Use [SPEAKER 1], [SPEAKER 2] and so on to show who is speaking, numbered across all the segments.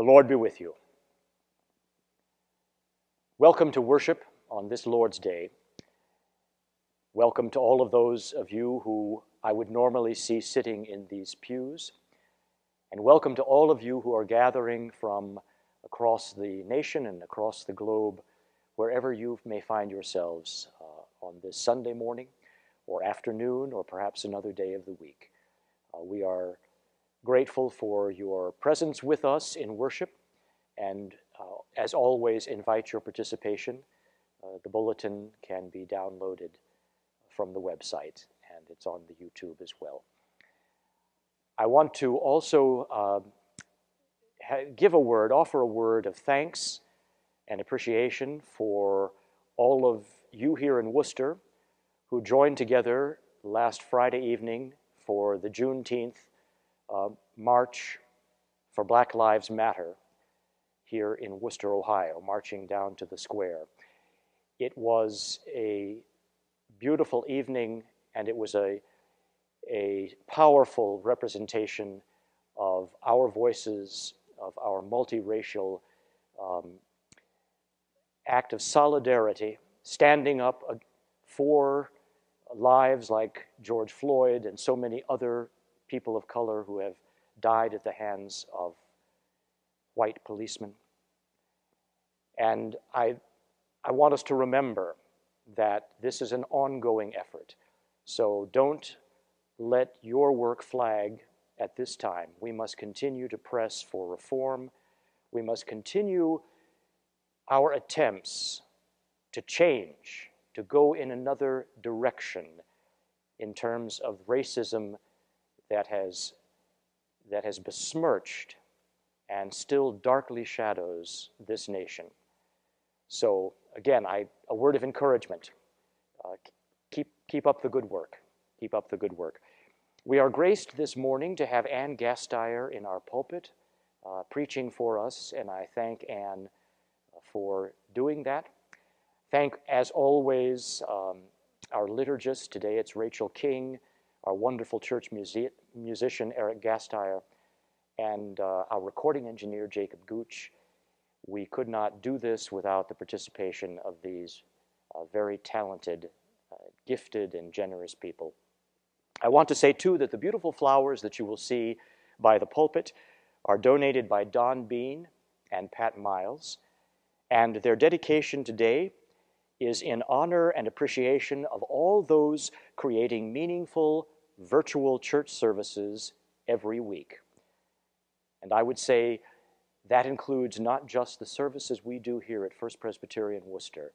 [SPEAKER 1] The Lord be with you. Welcome to worship on this Lord's Day. Welcome to all of those of you who I would normally see sitting in these pews. And welcome to all of you who are gathering from across the nation and across the globe, wherever you may find yourselves uh, on this Sunday morning or afternoon or perhaps another day of the week. Uh, we are grateful for your presence with us in worship and, uh, as always, invite your participation. Uh, the bulletin can be downloaded from the website and it's on the YouTube as well. I want to also uh, give a word, offer a word of thanks and appreciation for all of you here in Wooster who joined together last Friday evening for the Juneteenth uh, March for Black Lives Matter here in Wooster, Ohio, marching down to the square. It was a beautiful evening and it was a, a powerful representation of our voices, of our multiracial um, act of solidarity, standing up for lives like George Floyd and so many other people of color who have died at the hands of white policemen. And I, I want us to remember that this is an ongoing effort. So don't let your work flag at this time. We must continue to press for reform. We must continue our attempts to change, to go in another direction in terms of racism that has, that has besmirched and still darkly shadows this nation. So again, I, a word of encouragement. Uh, keep, keep up the good work. Keep up the good work. We are graced this morning to have Anne Gasteyer in our pulpit uh, preaching for us, and I thank Anne for doing that. Thank, as always, um, our liturgist. Today it's Rachel King, our wonderful church music, musician Eric Gasteyer, and uh, our recording engineer Jacob Gooch. We could not do this without the participation of these uh, very talented, uh, gifted, and generous people. I want to say, too, that the beautiful flowers that you will see by the pulpit are donated by Don Bean and Pat Miles, and their dedication today is in honor and appreciation of all those creating meaningful virtual church services every week. And I would say that includes not just the services we do here at First Presbyterian Wooster,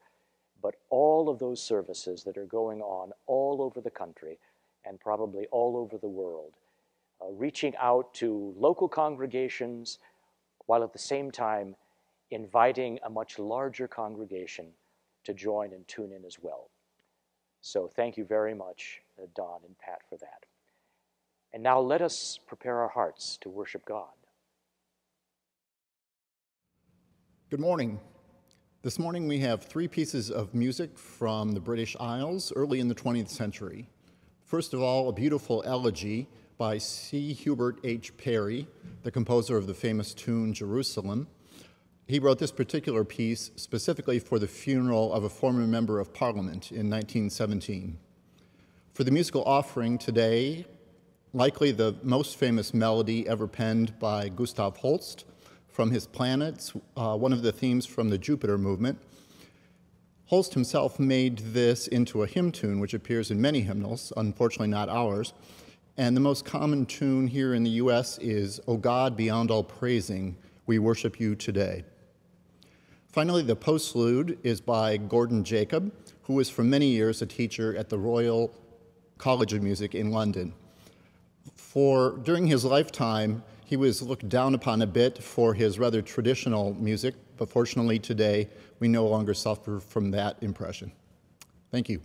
[SPEAKER 1] but all of those services that are going on all over the country and probably all over the world, uh, reaching out to local congregations while at the same time inviting a much larger congregation to join and tune in as well. So thank you very much, uh, Don and Pat, for that. And now let us prepare our hearts to worship God.
[SPEAKER 2] Good morning. This morning we have three pieces of music from the British Isles early in the 20th century. First of all, a beautiful elegy by C. Hubert H. Parry, the composer of the famous tune Jerusalem. He wrote this particular piece specifically for the funeral of a former member of parliament in 1917. For the musical offering today, likely the most famous melody ever penned by Gustav Holst from his Planets, uh, one of the themes from the Jupiter movement. Holst himself made this into a hymn tune, which appears in many hymnals, unfortunately not ours. And the most common tune here in the US is, O God, beyond all praising, we worship you today. Finally, the postlude is by Gordon Jacob, who was for many years a teacher at the Royal College of Music in London. For during his lifetime, he was looked down upon a bit for his rather traditional music, but fortunately today we no longer suffer from that impression. Thank you.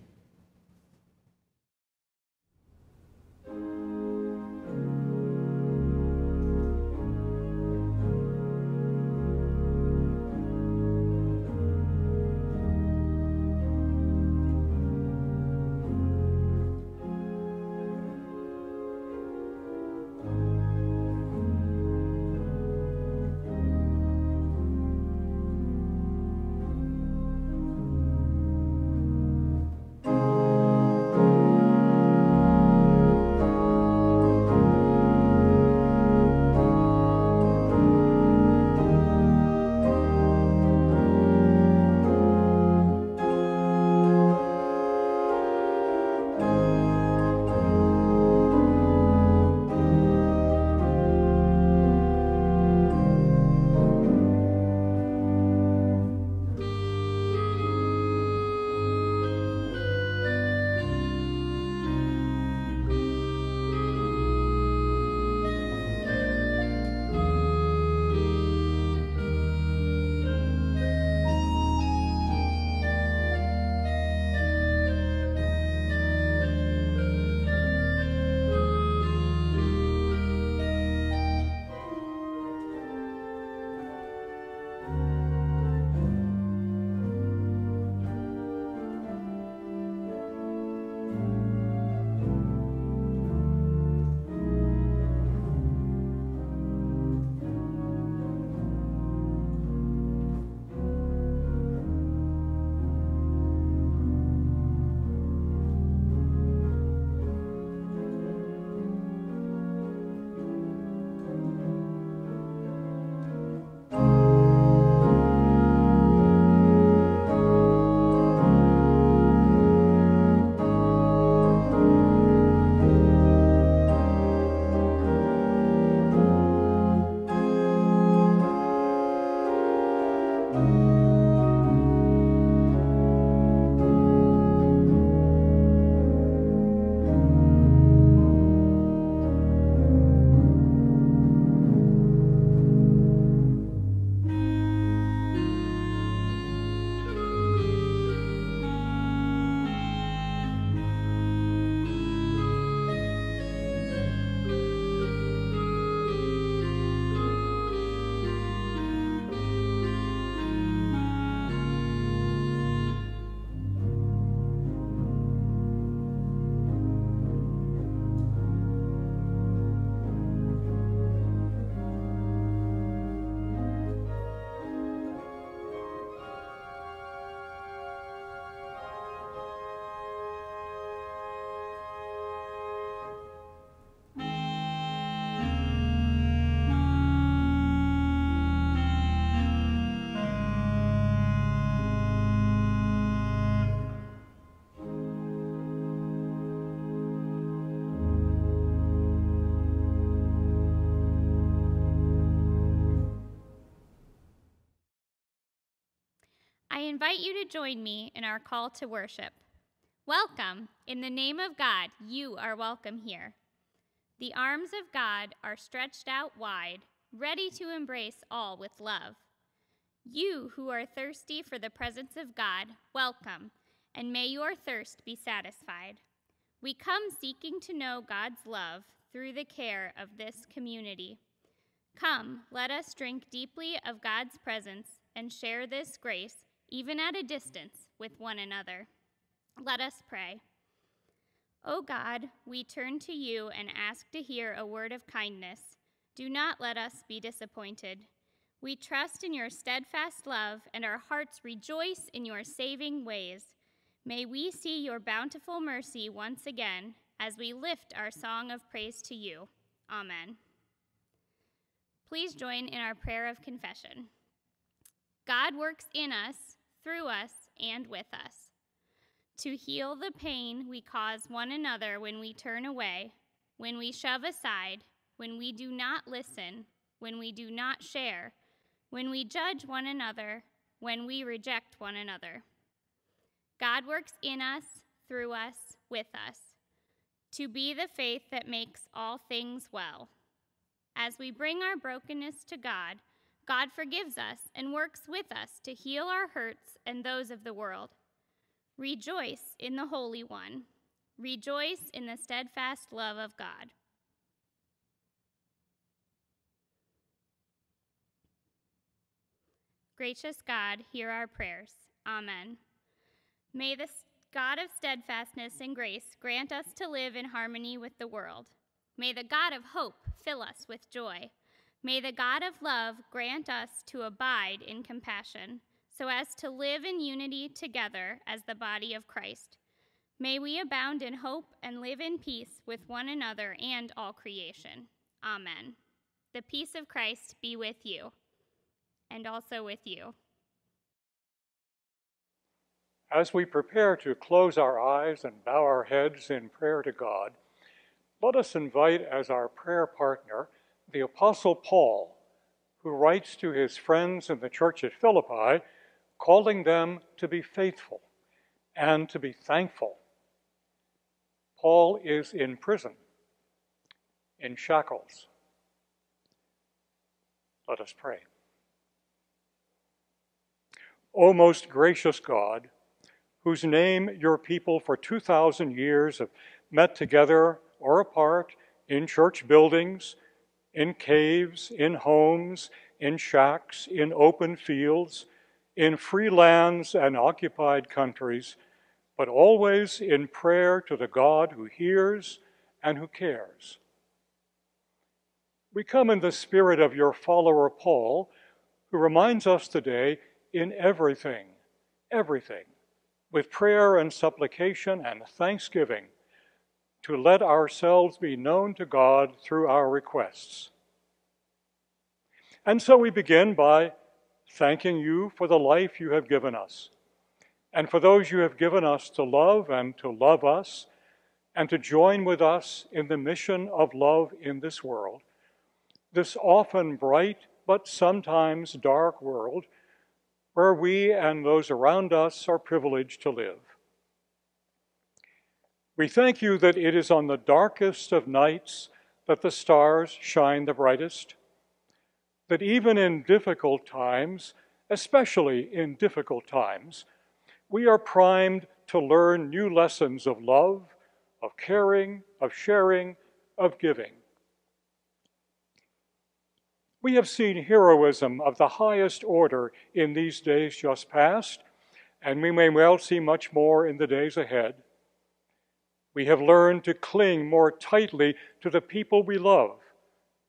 [SPEAKER 3] Invite you to join me in our call to worship. Welcome. In the name of God, you are welcome here. The arms of God are stretched out wide, ready to embrace all with love. You who are thirsty for the presence of God, welcome, and may your thirst be satisfied. We come seeking to know God's love through the care of this community. Come, let us drink deeply of God's presence and share this grace, even at a distance, with one another. Let us pray. O oh God, we turn to you and ask to hear a word of kindness. Do not let us be disappointed. We trust in your steadfast love, and our hearts rejoice in your saving ways. May we see your bountiful mercy once again as we lift our song of praise to you. Amen. Please join in our prayer of confession. God works in us, through us, and with us. To heal the pain we cause one another when we turn away, when we shove aside, when we do not listen, when we do not share, when we judge one another, when we reject one another. God works in us, through us, with us, to be the faith that makes all things well. As we bring our brokenness to God, God forgives us and works with us to heal our hurts and those of the world. Rejoice in the Holy One. Rejoice in the steadfast love of God. Gracious God, hear our prayers. Amen. May the God of steadfastness and grace grant us to live in harmony with the world. May the God of hope fill us with joy. May the God of love grant us to abide in compassion, so as to live in unity together as the body of Christ. May we abound in hope and live in peace with one another and all creation. Amen. The peace of Christ be with you, and also with you.
[SPEAKER 4] As we prepare to close our eyes and bow our heads in prayer to God, let us invite as our prayer partner the Apostle Paul, who writes to his friends in the church at Philippi, calling them to be faithful and to be thankful. Paul is in prison, in shackles. Let us pray. O most gracious God, whose name your people for 2,000 years have met together or apart in church buildings, in caves, in homes, in shacks, in open fields, in free lands and occupied countries, but always in prayer to the God who hears and who cares. We come in the spirit of your follower Paul, who reminds us today in everything, everything, with prayer and supplication and thanksgiving, to let ourselves be known to God through our requests. And so we begin by thanking you for the life you have given us, and for those you have given us to love and to love us, and to join with us in the mission of love in this world, this often bright but sometimes dark world where we and those around us are privileged to live. We thank you that it is on the darkest of nights that the stars shine the brightest, that even in difficult times, especially in difficult times, we are primed to learn new lessons of love, of caring, of sharing, of giving. We have seen heroism of the highest order in these days just past, and we may well see much more in the days ahead. We have learned to cling more tightly to the people we love,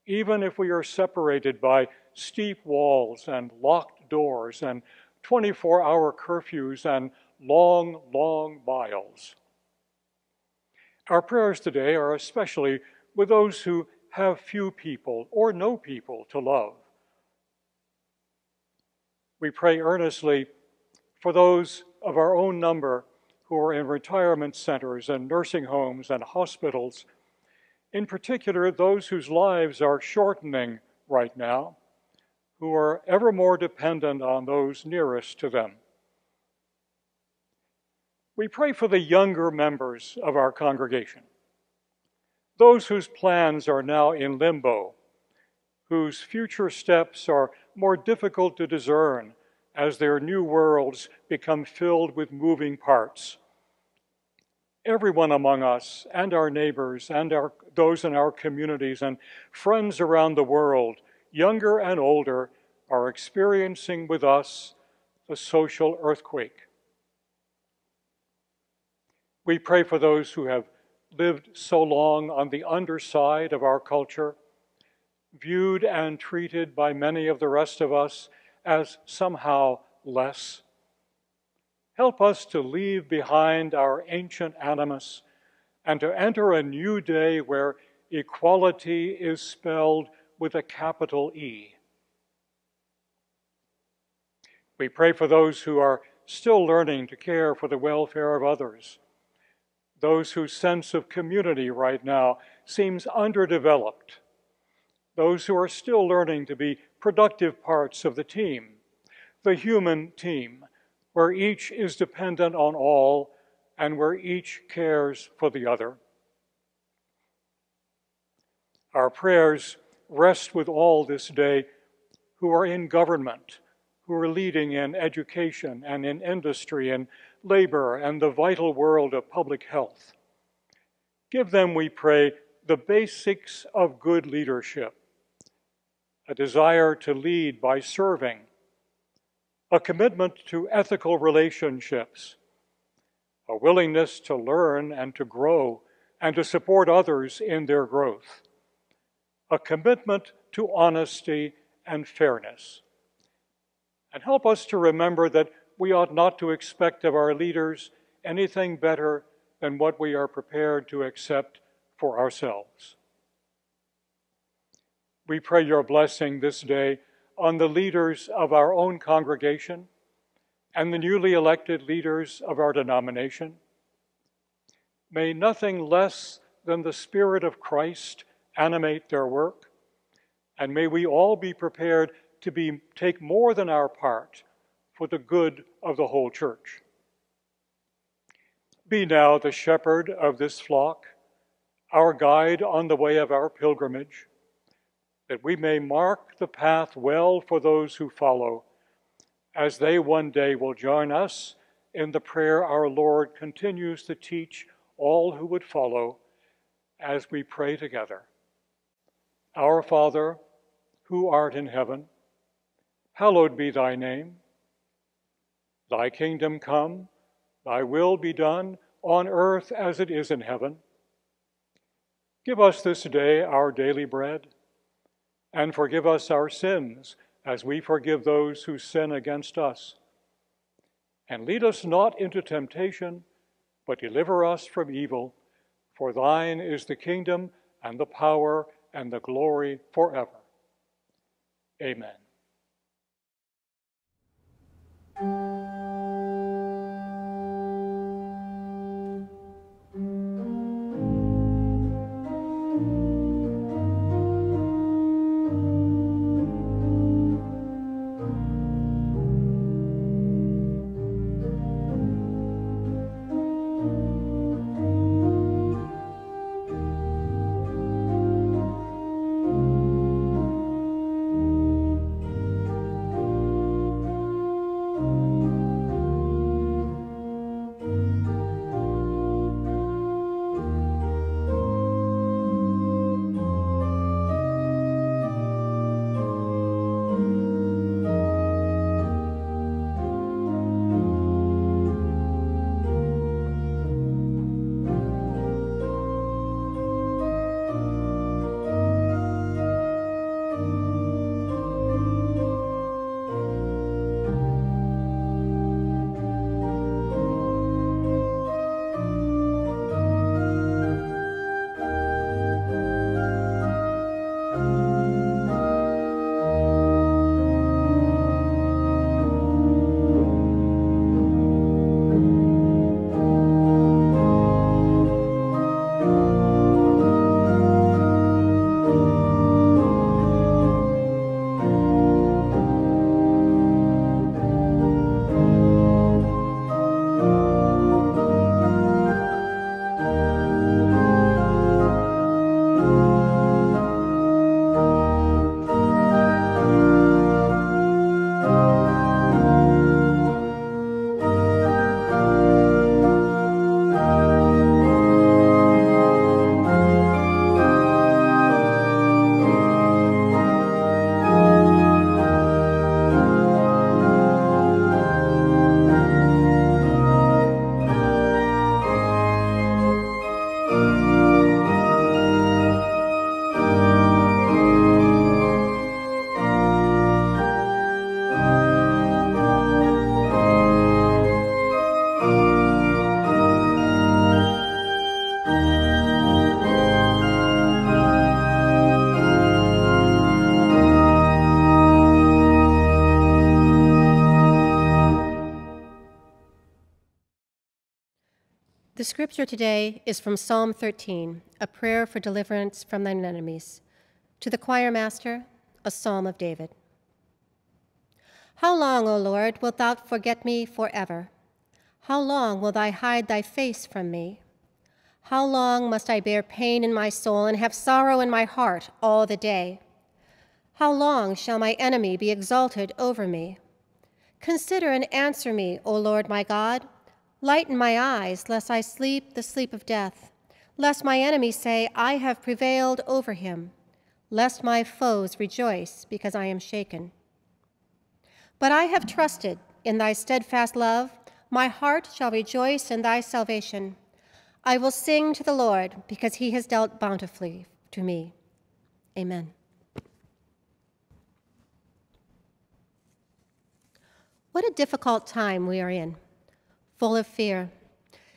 [SPEAKER 4] even if we are separated by steep walls and locked doors and 24 hour curfews and long, long miles. Our prayers today are especially with those who have few people or no people to love. We pray earnestly for those of our own number who are in retirement centers and nursing homes and hospitals, in particular those whose lives are shortening right now, who are ever more dependent on those nearest to them. We pray for the younger members of our congregation, those whose plans are now in limbo, whose future steps are more difficult to discern as their new worlds become filled with moving parts. Everyone among us and our neighbors and our, those in our communities and friends around the world, younger and older, are experiencing with us the social earthquake. We pray for those who have lived so long on the underside of our culture, viewed and treated by many of the rest of us as somehow less. Help us to leave behind our ancient animus and to enter a new day where equality is spelled with a capital E. We pray for those who are still learning to care for the welfare of others those whose sense of community right now seems underdeveloped, those who are still learning to be productive parts of the team, the human team, where each is dependent on all and where each cares for the other. Our prayers rest with all this day who are in government, who are leading in education and in industry and labor, and the vital world of public health. Give them, we pray, the basics of good leadership a desire to lead by serving, a commitment to ethical relationships, a willingness to learn and to grow and to support others in their growth, a commitment to honesty and fairness. And help us to remember that we ought not to expect of our leaders anything better than what we are prepared to accept for ourselves. We pray your blessing this day on the leaders of our own congregation and the newly elected leaders of our denomination. May nothing less than the Spirit of Christ animate their work, and may we all be prepared to be, take more than our part for the good of the whole church. Be now the shepherd of this flock, our guide on the way of our pilgrimage, that we may mark the path well for those who follow, as they one day will join us in the prayer our Lord continues to teach all who would follow as we pray together. Our Father, who art in heaven, hallowed be thy name. Thy kingdom come, thy will be done on earth as it is in heaven. Give us this day our daily bread, and forgive us our sins as we forgive those who sin against us. And lead us not into temptation, but deliver us from evil. For thine is the kingdom, and the power, and the glory forever. Amen.
[SPEAKER 5] Scripture today is from Psalm 13, a prayer for deliverance from thine enemies. To the choir master, a psalm of David. How long, O Lord, wilt thou forget me forever? How long will thou hide thy face from me? How long must I bear pain in my soul and have sorrow in my heart all the day? How long shall my enemy be exalted over me? Consider and answer me, O Lord my God. Lighten my eyes, lest I sleep the sleep of death, lest my enemies say, I have prevailed over him, lest my foes rejoice because I am shaken. But I have trusted in thy steadfast love. My heart shall rejoice in thy salvation. I will sing to the Lord because he has dealt bountifully to me. Amen. What a difficult time we are in full of fear.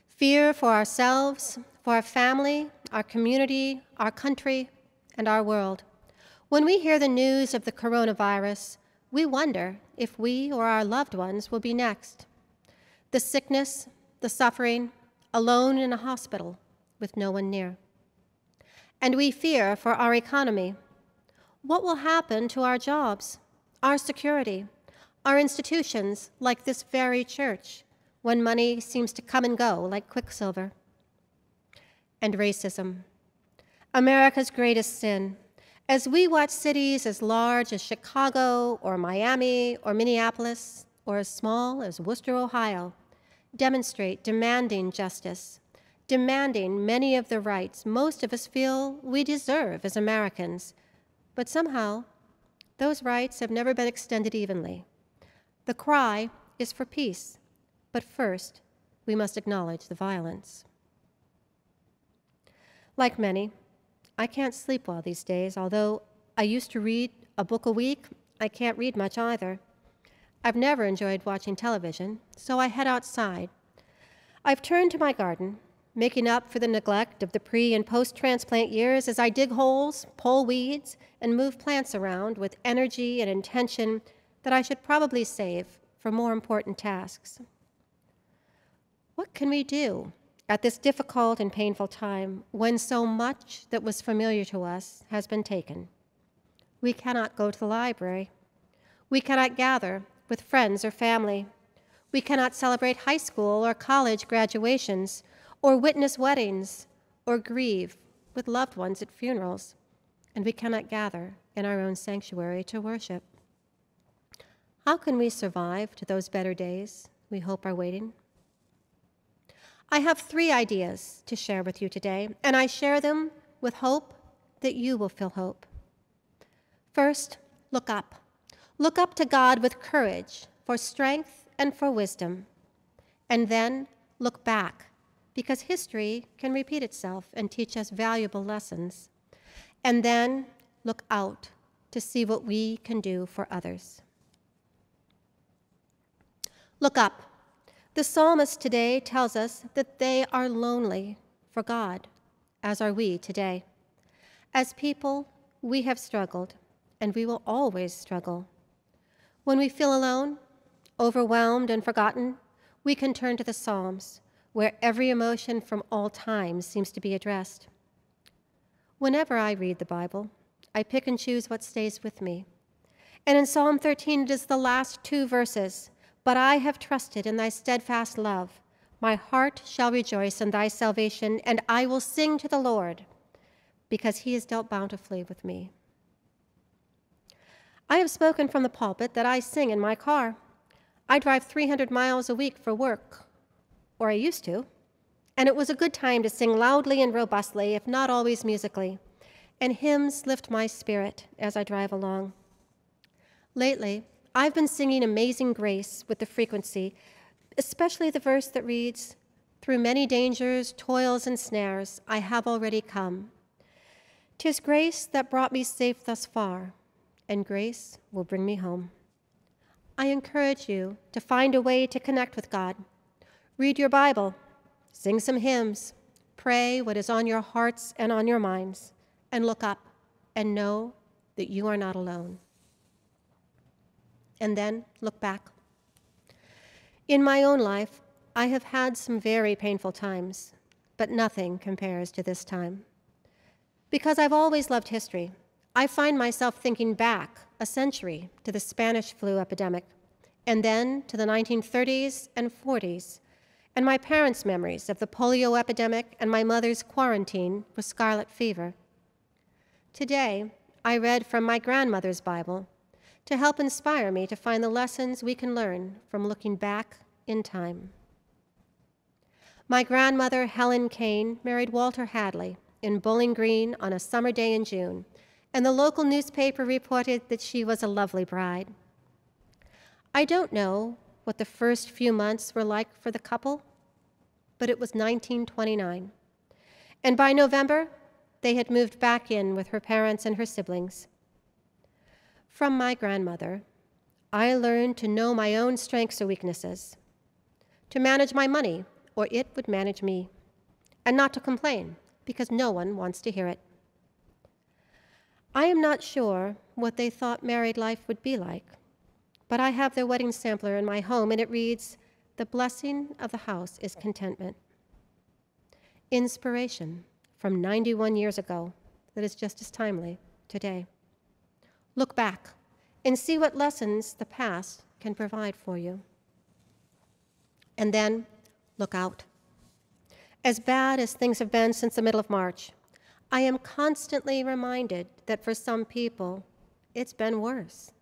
[SPEAKER 5] Fear for ourselves, for our family, our community, our country, and our world. When we hear the news of the coronavirus, we wonder if we or our loved ones will be next. The sickness, the suffering, alone in a hospital with no one near. And we fear for our economy. What will happen to our jobs, our security, our institutions like this very church, when money seems to come and go like quicksilver. And racism, America's greatest sin. As we watch cities as large as Chicago or Miami or Minneapolis or as small as Wooster, Ohio, demonstrate demanding justice, demanding many of the rights most of us feel we deserve as Americans, but somehow those rights have never been extended evenly. The cry is for peace but first, we must acknowledge the violence. Like many, I can't sleep well these days, although I used to read a book a week, I can't read much either. I've never enjoyed watching television, so I head outside. I've turned to my garden, making up for the neglect of the pre and post transplant years as I dig holes, pull weeds, and move plants around with energy and intention that I should probably save for more important tasks. What can we do at this difficult and painful time when so much that was familiar to us has been taken? We cannot go to the library. We cannot gather with friends or family. We cannot celebrate high school or college graduations, or witness weddings, or grieve with loved ones at funerals. And we cannot gather in our own sanctuary to worship. How can we survive to those better days we hope are waiting? I have three ideas to share with you today, and I share them with hope that you will feel hope. First, look up. Look up to God with courage, for strength, and for wisdom. And then look back, because history can repeat itself and teach us valuable lessons. And then look out to see what we can do for others. Look up the psalmist today tells us that they are lonely for God, as are we today. As people, we have struggled, and we will always struggle. When we feel alone, overwhelmed, and forgotten, we can turn to the Psalms, where every emotion from all times seems to be addressed. Whenever I read the Bible, I pick and choose what stays with me. And in Psalm 13, it is the last two verses but I have trusted in thy steadfast love. My heart shall rejoice in thy salvation, and I will sing to the Lord, because he has dealt bountifully with me. I have spoken from the pulpit that I sing in my car. I drive 300 miles a week for work, or I used to, and it was a good time to sing loudly and robustly, if not always musically, and hymns lift my spirit as I drive along. Lately, I've been singing Amazing Grace with the frequency, especially the verse that reads, Through many dangers, toils, and snares, I have already come. Tis grace that brought me safe thus far, and grace will bring me home. I encourage you to find a way to connect with God. Read your Bible, sing some hymns, pray what is on your hearts and on your minds, and look up and know that you are not alone and then look back. In my own life, I have had some very painful times, but nothing compares to this time. Because I've always loved history, I find myself thinking back a century to the Spanish flu epidemic, and then to the 1930s and 40s, and my parents' memories of the polio epidemic and my mother's quarantine with scarlet fever. Today, I read from my grandmother's Bible to help inspire me to find the lessons we can learn from looking back in time. My grandmother, Helen Kane, married Walter Hadley in Bowling Green on a summer day in June, and the local newspaper reported that she was a lovely bride. I don't know what the first few months were like for the couple, but it was 1929. And by November, they had moved back in with her parents and her siblings. From my grandmother, I learned to know my own strengths or weaknesses, to manage my money, or it would manage me, and not to complain, because no one wants to hear it. I am not sure what they thought married life would be like, but I have their wedding sampler in my home, and it reads The blessing of the house is contentment. Inspiration from 91 years ago that is just as timely today. Look back and see what lessons the past can provide for you. And then look out. As bad as things have been since the middle of March, I am constantly reminded that for some people, it's been worse.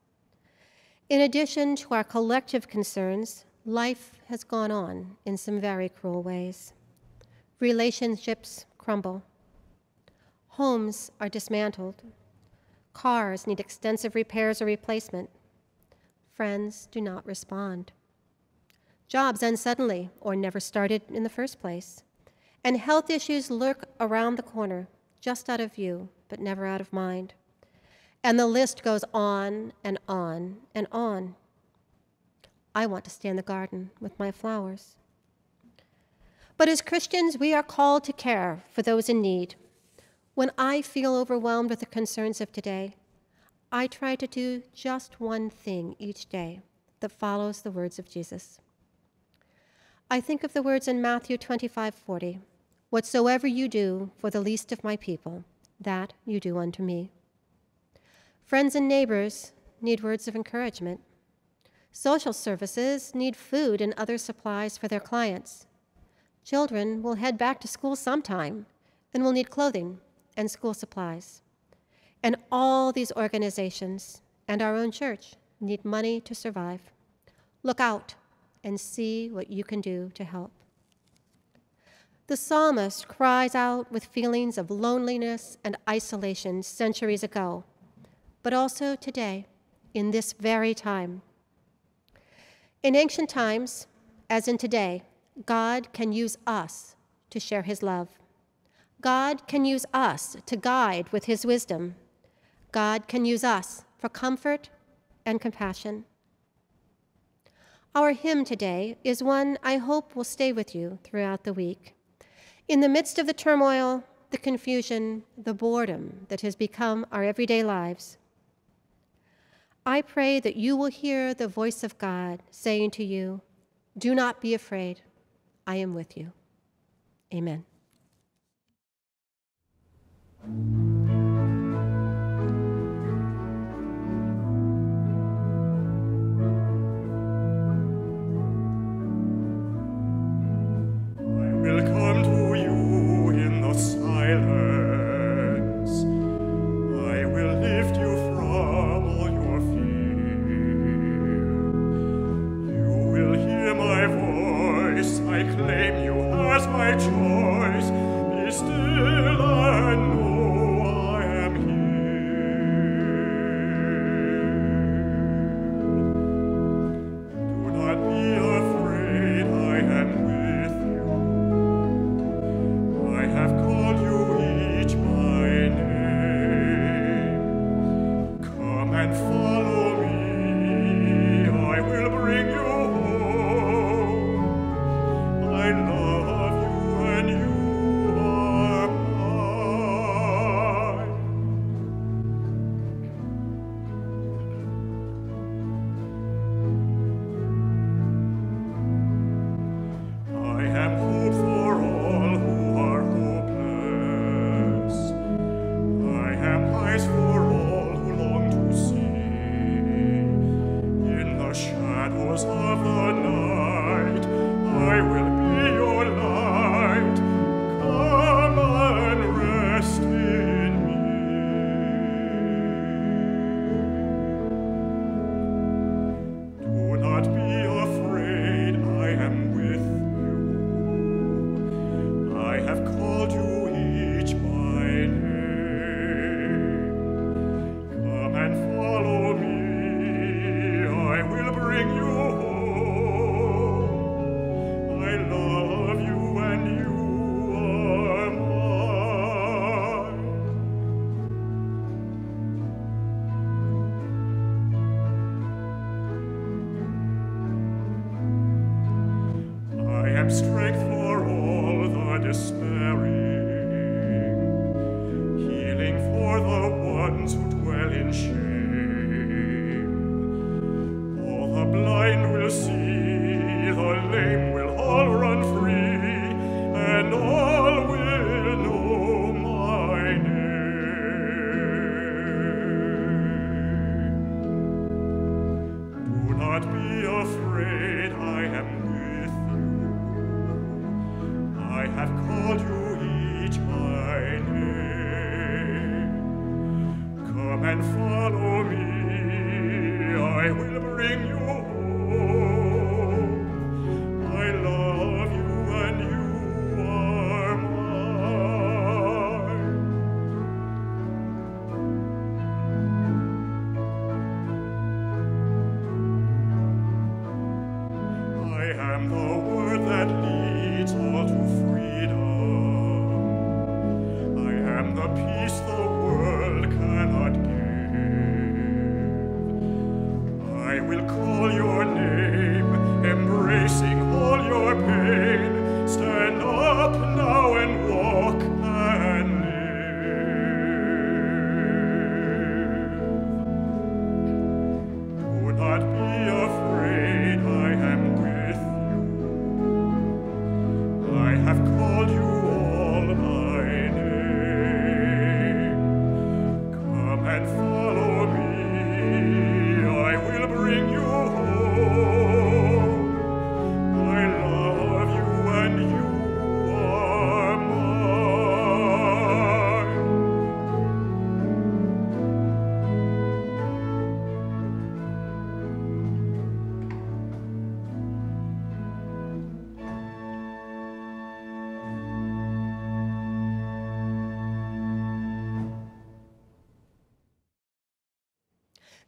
[SPEAKER 5] In addition to our collective concerns, life has gone on in some very cruel ways. Relationships crumble. Homes are dismantled. Cars need extensive repairs or replacement. Friends do not respond. Jobs end suddenly or never started in the first place. And health issues lurk around the corner, just out of view, but never out of mind. And the list goes on and on and on. I want to stay in the garden with my flowers. But as Christians, we are called to care for those in need when I feel overwhelmed with the concerns of today, I try to do just one thing each day that follows the words of Jesus. I think of the words in Matthew 25 40 Whatsoever you do for the least of my people, that you do unto me. Friends and neighbors need words of encouragement. Social services need food and other supplies for their clients. Children will head back to school sometime and will need clothing and school supplies. And all these organizations and our own church need money to survive. Look out and see what you can do to help. The psalmist cries out with feelings of loneliness and isolation centuries ago, but also today, in this very time. In ancient times, as in today, God can use us to share his love. God can use us to guide with his wisdom. God can use us for comfort and compassion. Our hymn today is one I hope will stay with you throughout the week. In the midst of the turmoil, the confusion, the boredom that has become our everyday lives, I pray that you will hear the voice of God saying to you, Do not be afraid, I am with you. Amen.
[SPEAKER 6] Claim you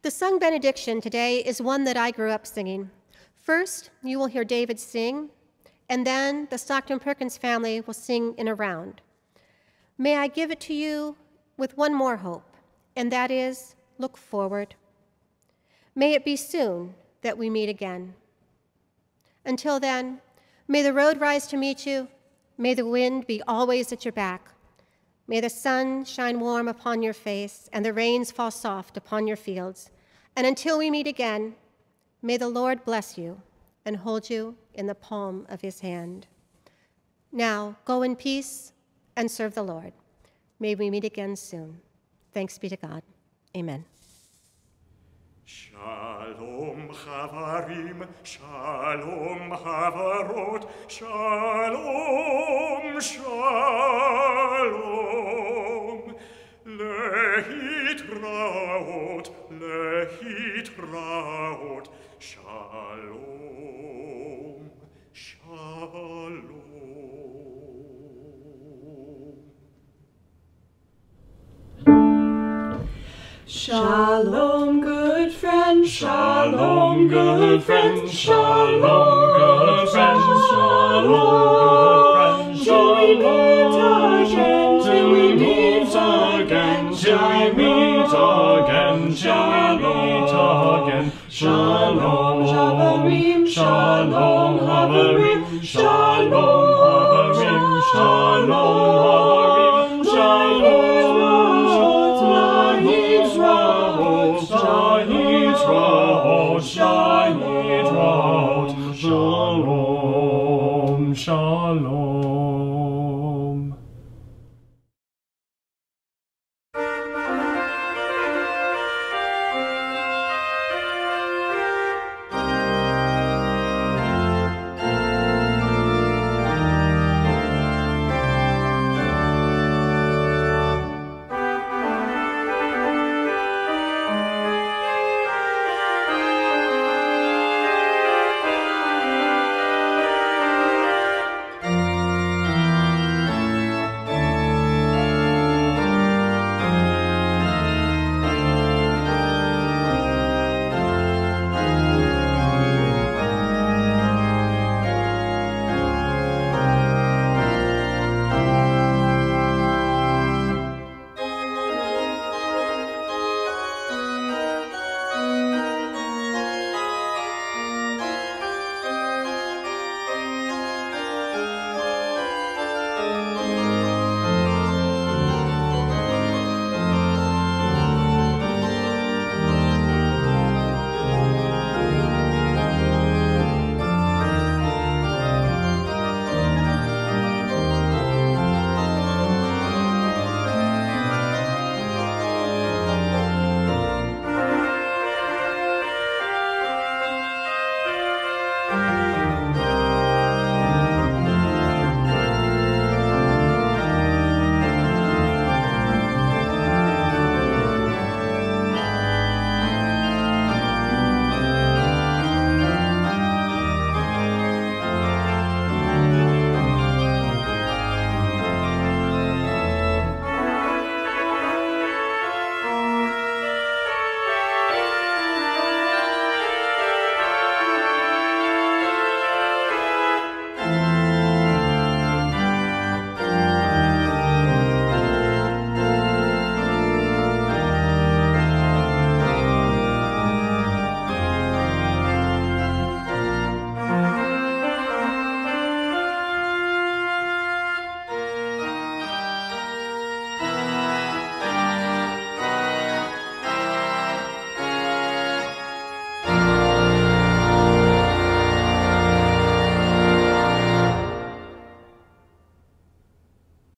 [SPEAKER 5] The sung benediction today is one that I grew up singing. First, you will hear David sing, and then the Stockton Perkins family will sing in a round. May I give it to you with one more hope, and that is look forward. May it be soon that we meet again. Until then, may the road rise to meet you, may the wind be always at your back. May the sun shine warm upon your face and the rains fall soft upon your fields. And until we meet again, may the Lord bless you and hold you in the palm of his hand. Now, go in peace and serve the Lord. May we meet again soon. Thanks be to God. Amen.
[SPEAKER 6] Shalom Chavarim, Shalom Chavarot, Shalom, Shalom. Lehitraot,
[SPEAKER 7] Shalom, good friend.
[SPEAKER 6] Shalom, good friend. Shalom, good friend. Shalom, good friend. Till we meet again. Till we meet again. Till we meet again. Shalom,
[SPEAKER 7] Havarim,
[SPEAKER 6] Shalom, Havarim. Shalom, Havarim. Shalom.